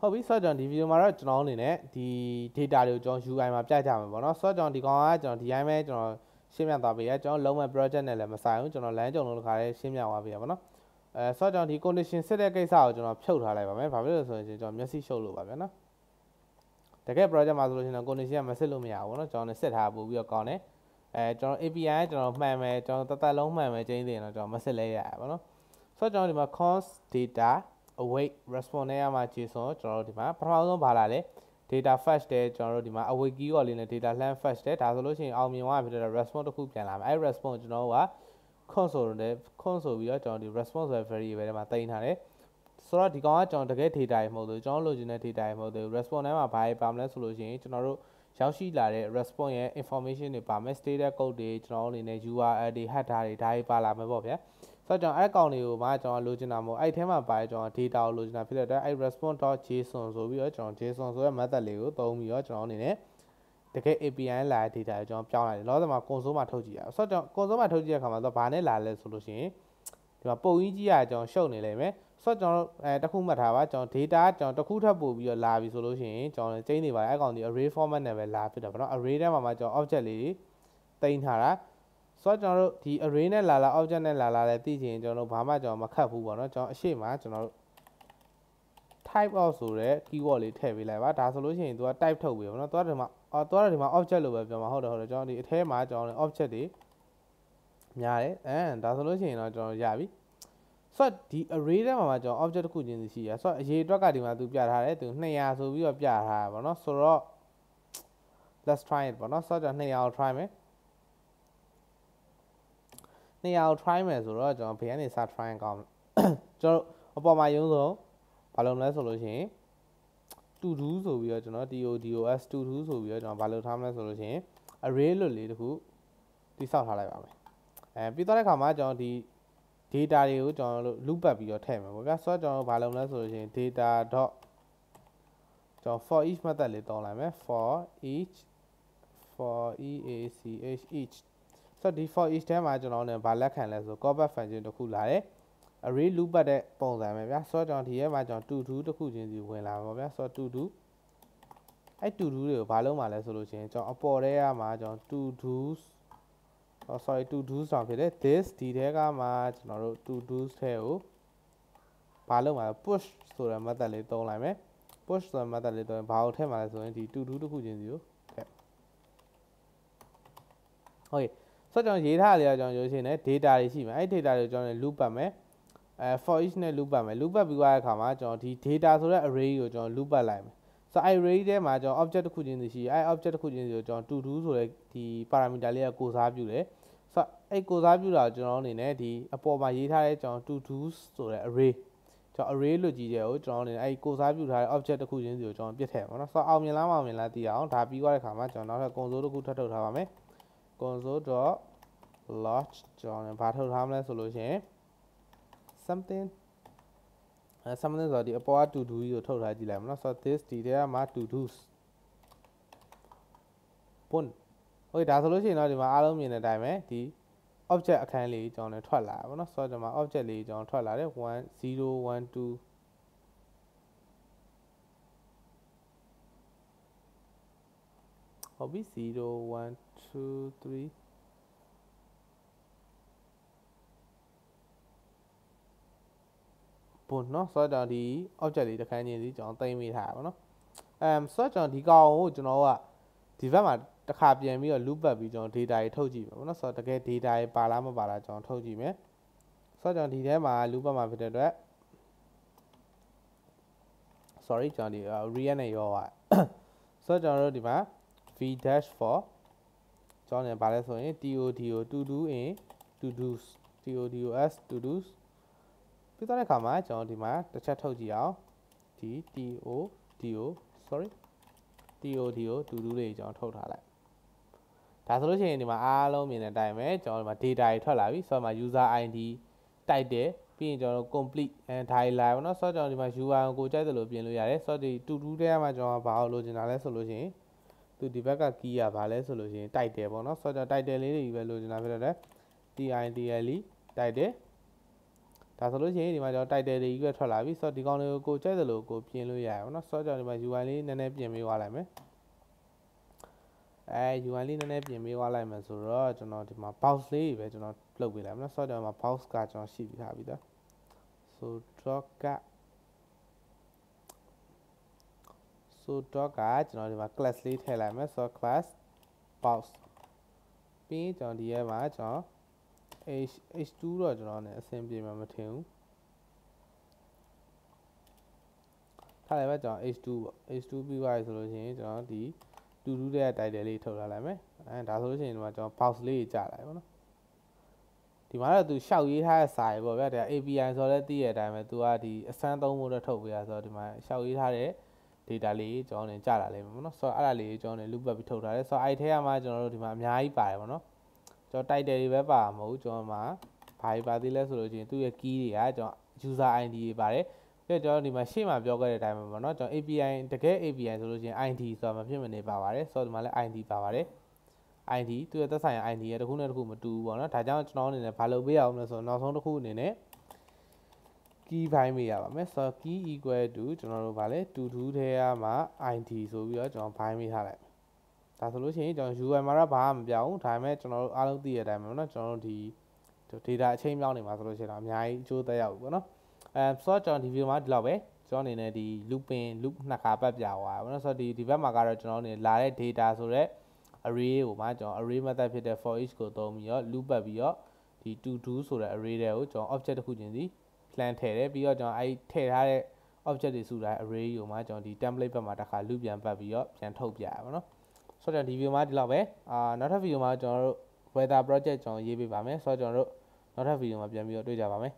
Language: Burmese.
ဟုတ်ပြီဆိုတော့ဒီဗီဒီယိုမှာတော့ကျွန်တော်အနေနဲ့ဒီ data တွေကိုကျွန်တော် UI မှာပြကြမှာပေါ့နော်ဆိုတော့ဒီကောင်ကကျွန်တော်ဒီ item ပဲကျွန်တော်ရှင်းပြသွားပေးရကျွန်တော်လုံးဝ project နဲ့လည်းမဆိုင်ဘူးကျွန်တော်လမ်းကြုံလုံးတစ်ခါလေးရှင်းပြသွားပေးရပေါ့နော်အဲဆိုတော့ဒီ condition စစ်တဲ့ကိစ္စကိုကျွန်တော်ဖြုတ်ထားလိုက်ပါမယ်ဘာဖြစ်လို့ဆိုရင်ကျွန်တော်မျက်စိရှုပ်လို့ပါဗျာနော်တကယ် project မှာဆိုလို့ရှိရင်တော့ condition ကမစစ်လို့မရဘူးပေါ့နော်ကျွန်တော်လည်းစစ်ထားပို့ပြီးတော့ကောင်းတယ်အဲကျွန်တော် API ကျွန်တော်မှန်မယ်ကျွန်တော်တသက်လုံးမှန်မယ်ကျင်းသေးရင်တော့ကျွန်တော်မစစ်လဲရပါဘောနော်ဆိုတော့ကျွန်တော်ဒီမှာ const data await response နဲ့ရမှာ JSON ကျွန်တော်တို့ဒီမှာပထမဆုံးဘာလာလဲ data fetch တဲ့ကျွန်တော်တို့ဒီမှာ await keyword လေးနဲ့ data land fetch တဲ့ဒါဆိုလို့ရှိရင်အောင်မြင်သွားဖြစ်တဲ့ response တစ်ခုပြန်လာမယ်အဲ response ကျွန်တော်တို့က console နဲ့ console ပြီးတော့ကျွန်တော်ဒီ response ဆိုတဲ့ variable ထဲမှာတင်ထားတယ်ဆိုတော့ဒီကောင်ကကျွန်တော်တကယ် data တွေမဟုတ်ဘူးကျွန်တော်လိုချင်တဲ့ data တွေမဟုတ်ဘူး response ထဲမှာဘာတွေပါမလဲဆိုလို့ရှိရင်ကျွန်တော်တို့ရောက်ရှိလာတဲ့ response ရဲ့ information တွေပါမယ် status code တွေကျွန်တော်အနေနဲ့ URL တွေ header တွေဒါတွေပါလာမယ်ပေါ့ဗျာ ဆိုတော့ကျွန်တော်အဲ့ကောင်တွေကိုမှကျွန်တော်လိုချင်တာမဟုတ်အဲ့ထဲမှာပါကျွန်တော် data ကိုလိုချင်တာဖြစ်တဲ့အတွက်အဲ့ response.json ဆိုပြီးတော့ကျွန်တော် json ဆိုတဲ့ method လေးကိုသုံးပြီးတော့ကျွန်တော်အနေနဲ့တကယ် API လာတဲ့ data ကိုကျွန်တော်ပြောင်းလိုက်တယ်လောဆယ်မှာ console မှာထုတ်ကြည့်ရအောင်ဆိုတော့ကျွန်တော် console မှာထုတ်ကြည့်တဲ့အခါမှာတော့ဘာနဲ့လာလဲဆိုလို့ရှိရင်ဒီမှာပုံကြီးကြီးကကျွန်တော်ရှုပ်နေလိမ့်မယ်ဆိုတော့ကျွန်တော်အဲတခုမှတ်ထားပါကျွန်တော် data ကျွန်တော်တခုထပ်ပို့ပြီးတော့လာပြီဆိုလို့ရှိရင်ကျွန်တော်ကျင်းနေပါတယ်အဲ့ကောင်ဒီ array format နဲ့ပဲလာဖြစ်တာပေါ့နော် array ထဲမှာမှကျွန်တော် object လေးတင်ထားတာ ဆိုတော့ကျွန်တော်တို့ဒီ array နဲ့လာလာ object နဲ့လာလာလဲသိချင်ကျွန်တော်တို့ဘာမှကျွန်တော်မခတ်ဘူးပေါ့နော်ကျွန်တော်အရှိမကျွန်တော်တို့ type of ဆိုတဲ့ keyword လေးထည့်ပေးလိုက်ပါဒါဆိုလို့ရှိရင် तू က type ထုတ်ပြီပေါ့နော် तू ကဒီမှာအော် तू ကဒီမှာ object လို့ပဲပြောမှာဟုတ်တယ်ဟုတ်တယ်ကျွန်တော်ဒီအထဲမှာကျွန်တော် object တွေများတယ်အဲဒါဆိုလို့ရှိရင်တော့ကျွန်တော်ရပြီဆိုတော့ဒီ array ထဲမှာမှာကျွန်တော် object တစ်ခုချင်းစီရှိရဆိုတော့အရေးအတွက်ကဒီမှာ तू ပြထားတယ် तू 200ဆိုပြီးတော့ပြထားတာပေါ့နော်ဆိုတော့ let's try it ပေါ့နော်ဆိုတော့200ကို try မယ် 200ကို try မယ်ဆိုတော့ကျွန်တော်ဘေးကနေစ try ကောင်းကျွန်တော်အပေါ်မှာရုံးဆုံးဘာလုပ်မလဲဆိုလို့ရှိရင် to do ဆိုပြီးတော့ကျွန်တော် DODOS to do ဆိုပြီးတော့ကျွန်တော်ဘာလုပ်ထားမလဲဆိုလို့ရှိရင် array လွတ်လေးတခုတိစောက်ထားလိုက်ပါမယ်အဲပြီးတော့တဲ့ခါမှာကျွန်တော်ဒီ data တွေကိုကျွန်တော်တို့ loop ပတ်ပြီးတော့ထည့်မယ်ပေါ့ဗျာဆိုတော့ကျွန်တော်ဘာလုပ်မလဲဆိုလို့ရှိရင် data. ကျွန်တော် for each method လေးတောင်းလိုက်မယ် for each for each each ဆိုတော့ဒီ for each ထဲမှာကျွန်တော်လည်းဗာလက်ခံလဲဆို callback function တစ်ခုလာတယ် array loop ပတ်တဲ့ပုံစံပဲဗျာဆိုတော့ဒီထဲမှာကျွန်တော် to do တစ်ခုချင်းစီဝင်လာပါဗျာဆိုတော့ to do အဲ့ to do တွေကိုဘာလုပ်မှာလဲဆိုလို့ရှိရင်ကျွန်တော်အပေါ်ထဲကမှာကျွန်တော် to do oh sorry to do ဆိုတာဖြစ်တယ် this ဒီထဲကမှာကျွန်တော်တို့ to do ထဲကိုဘာလုပ်မှာလဲ push ဆိုတဲ့ method လေးသုံးလိုက်မယ် push ဆိုတဲ့ method လေးသုံးရင်ဘာကိုထည့်မှာလဲဆိုရင်ဒီ to do တစ်ခုချင်းစီကိုထည့်ဟုတ်ကဲ့ ဆိုတော့ကျွန်တော်ရေးထားလေးကကျွန်တော်ရိုးရှင်းတယ် data တွေရှိမယ်အဲ့ data တွေကျွန်တော် loop ပတ်မယ်အဲ for each နဲ့ loop ပတ်မယ် loop ပတ်ပြီးသွားတဲ့အခါမှာကျွန်တော်ဒီ data ဆိုတဲ့ array ကိုကျွန်တော် loop ပတ်လိုက်မယ်ဆိုတော့ array ထဲမှာကျွန်တော် object တစ်ခုချင်းစီရှိအဲ object တစ်ခုချင်းစီကိုကျွန်တော် to do ဆိုတဲ့ဒီ parameter လေးကကိုစားပြုတယ်ဆိုတော့အဲ့ကိုစားပြုတာကျွန်တော်အနေနဲ့ဒီအပေါ်မှာရေးထားတဲ့ကျွန်တော် to do ဆိုတဲ့ array ကျွန်တော် array လို့ကြည့်ကြကိုကျွန်တော်အနေနဲ့အဲ့ကိုစားပြုထားတဲ့ object တစ်ခုချင်းစီကိုကျွန်တော်ပြစ်ထည့်ပါတော့ဆိုတော့အောင်မြင်လားမအောင်မြင်လားသိအောင်ဒါပြီးသွားတဲ့အခါမှာကျွန်တော်နောက်ထပ် console တစ်ခုထပ်ထုတ်ထားပါမယ် console.log ကျွန်တော်ဘာထုတ်ထားမလဲဆိုလို့ရှိရင် something အဲ something ဆိုတော့ဒီအပေါ်က to do ကြီးကိုထုတ်ထားကြည့်လိုက်မနော်ဆိုတော့ this ဒီထဲမှာ to do's ပွန်းဟုတ်ဒါဆိုလို့ရှိရင်တော့ဒီမှာအားလုံးမြင်တဲ့အတိုင်းပဲဒီ object အခန်းလေးကျွန်တော်လည်းထွက်လာပါတော့ဆိုတော့ဒီမှာ object လေးကျွန်တော်ထွက်လာတယ်1 0 1 2ဟုတ်ပြီ0 1 2 3ပုံเนาะဆိုတော့ဒီ object လေးတစ်ခန်းချင်းစီကျွန်တော်သိမ်းမိထားတာပေါ့နော်အမ်ဆိုတော့ကျွန်တော်ဒီကောင်ကိုကျွန်တော်ကဒီဘက်မှာတစ်ခါပြန်ပြီးတော့ loop ပတ်ပြီးကျွန်တော် data တွေထုတ်ကြည့်မယ်ပေါ့နော်ဆိုတော့တကယ် data တွေပါလားမပါလားကျွန်တော်ထုတ်ကြည့်မယ်ဆိုတော့ကျွန်တော်ဒီထဲမှာ loop ပတ်မှာဖြစ်တဲ့အတွက် sorry ကျွန်တော်ဒီ react နဲ့ရောပါဆိုတော့ကျွန်တော်တို့ဒီမှာ v dash for ကျွန်တော်ねဗာလဲဆိုရင် todo to do in to do's todos to do's ပြီးသွားတဲ့အခါမှာကျွန်တော်ဒီမှာတစ်ချက်ထုတ်ကြည့်အောင်ဒီ to do sorry to do တူတူလေးကျွန်တော်ထုတ်ထားလိုက်ဒါဆိုလို့ရှိရင်ဒီမှာအားလုံးမြင်တဲ့အတိုင်းပဲကျွန်တော်ဒီမှာ data တွေထွက်လာပြီဆိုတော့မှာ user id တိုက်တယ်ပြီးရင်ကျွန်တော်တို့ complete အဲဒါတွေလာပါတော့ဆိုတော့ကျွန်တော်ဒီမှာ UI ကိုကြိုက်တယ်လို့ပြင်လို့ရတယ်ဆိုတော့ဒီတူတူတဲမှာကျွန်တော်ဘာလို့လိုချင်တာလဲဆိုလို့ရှိရင် သူဒီဘက်က key ကဘာလဲဆိုလို့ရှိရင်တိုက်တယ်ပေါ့နော်ဆိုတော့ title လေးတွေပဲလိုချင်တာဖြစ်တဲ့ TITL တိုက်တယ်ဒါဆိုလို့ရှိရင်ဒီမှာကျွန်တော် title တွေကြီးပဲထွက်လာပြီဆိုတော့ဒီကောင်လေးကိုကိုကြိုက်တယ်လို့ကိုပြင်လို့ရရပါတော့ဆိုတော့ကျွန်တော်ဒီမှာ UI လေးနည်းနည်းပြင်ပေးသွားလိုက်မယ်အဲ UI လေးနည်းနည်းပြင်ပေးသွားလိုက်မယ်ဆိုတော့ကျွန်တော်ဒီမှာ box လေးပဲကျွန်တော်လုပ်ပေးလိုက်မယ်နော်ဆိုတော့ကျွန်တော်မှာ box ကကျွန်တော်ရှိပြီးထားပြီသားဆိုတော့က so dot ကကျွန်တော်ဒီမှာ class လေးထည့်လိုက်မယ်ဆိုတော့ class box ပြီးရင်ကျွန်တော်ဒီရဲမှာကျွန်တော် h h2 တော့ကျွန်တော် ਨੇ အဆင်ပြေမှာမထင်ဘူးထားလိုက်ပဲကျွန်တော် h2 ပေါ့ h2 ပြီးသွားပြီဆိုလို့ရှိရင်ကျွန်တော်ဒီတူတူတဲ့ title လေးထုတ်လာလိုက်မယ်အဲဒါဆိုလို့ရှိရင်ဒီမှာကျွန်တော် box လေးကြာလိုက်ပါတော့ဒီမှာတော့သူရှောက်ရေးထားတဲ့စာရေပေါ့ဗျာဒါ API ဆိုတော့လည်းသိရတဲ့အတိုင်းပဲသူကဒီအစမ်းသုံးဖို့တော့ထုတ်ပေးရဆိုတော့ဒီမှာရှောက်ရေးထားတဲ့ data လေးကျွန်တော်နေကြာလာလိမ့်မယ်ပေါ့နော်ဆိုတော့အဲ့ဒါလေးကျွန်တော်နေ loop ပတ်ပြီးထုတ်ထားတယ်ဆိုတော့အဲ့ထဲမှာကျွန်တော်တို့ဒီမှာအများကြီးပါတယ်ပေါ့နော်ကျွန်တော် title တွေပဲပါမှာမဟုတ်ကျွန်တော်မှာဘာတွေပါသေးလဲဆိုလို့ချင်းသူ့ရဲ့ key တွေကကျွန်တော် user ID တွေပါတယ်ပြီးတော့ကျွန်တော်ဒီမှာရှေ့မှာပြောခဲ့တဲ့အတိုင်းပဲပေါ့နော်ကျွန်တော် API တကယ် API ဆိုလို့ချင်း ID ဆိုတာမဖြစ်မနေပါပါတယ်ဆိုတော့ဒီမှာလည်း ID ပါပါတယ် ID သူ့ရဲ့သက်ဆိုင်ရာ ID ရဲ့တစ်ခုနဲ့တစ်ခုမတူဘူးပေါ့နော်ဒါကြောင့်ကျွန်တော်အနေနဲ့ဘာလုပ်ပေးရအောင်လဲဆိုတော့နောက်ဆုံးတစ်ခုအနေနဲ့ key ဘိုင်းပေးရပါမယ်ဆိုတော့ key equal to ကျွန်တော်တို့ဗာလဲတူတူထဲကမှ id ဆိုပြီးတော့ကျွန်တော်ဘိုင်းပေးထားလိုက်ဒါဆိုလို့ရှိရင်ကျွန်တော် UI မှာတော့ဘာမှမပြောင်းဘူးဒါပေမဲ့ကျွန်တော်တို့အားလုံးသိရတဲ့အတိုင်းပဲเนาะကျွန်တော်တို့ဒီ data အချိန်ပြောင်းနေမှာဆိုလို့ရှိရင်တော့အများကြီးအကျိုးသက်ရောက်ဘူးပေါ့နော်အဲဆိုတော့ကျွန်တော်ဒီ video မှာဒီလောက်ပဲကျွန်တော်အနေနဲ့ဒီ looping loop နှစ်ခါပတ်ပြသွားပါဘောနော်ဆိုတော့ဒီဒီဘက်မှာကတော့ကျွန်တော်အနေနဲ့လာတဲ့ data ဆိုတော့ array ကိုမှကျွန်တော် array method ဖြစ်တဲ့ for each ကိုသုံးပြီးတော့ loop ပတ်ပြီးတော့ဒီ to do ဆိုတဲ့ array တွေကိုကျွန်တော် object တစ်ခုချင်းစီ plan ထည့်တယ်ပြီးတော့ကျွန်တော်အဲဒီထည့်ထားတဲ့ object တွေစုတိုင်း array ကိုမှကျွန်တော်ဒီ template ဘက်မှာတစ်ခါ loop ပြန်ပတ်ပြီးတော့ပြန်ထုတ်ပြရပါတော့ဆိုတော့ဒီ video မှာဒီလောက်ပဲအာနောက်ထပ် video မှာကျွန်တော်တို့ weather project ကျွန်တော်ရေးပေးပါမယ်ဆိုတော့ကျွန်တော်တို့နောက်ထပ် video မှာပြန်ပြီးတော့တွေ့ကြပါမယ်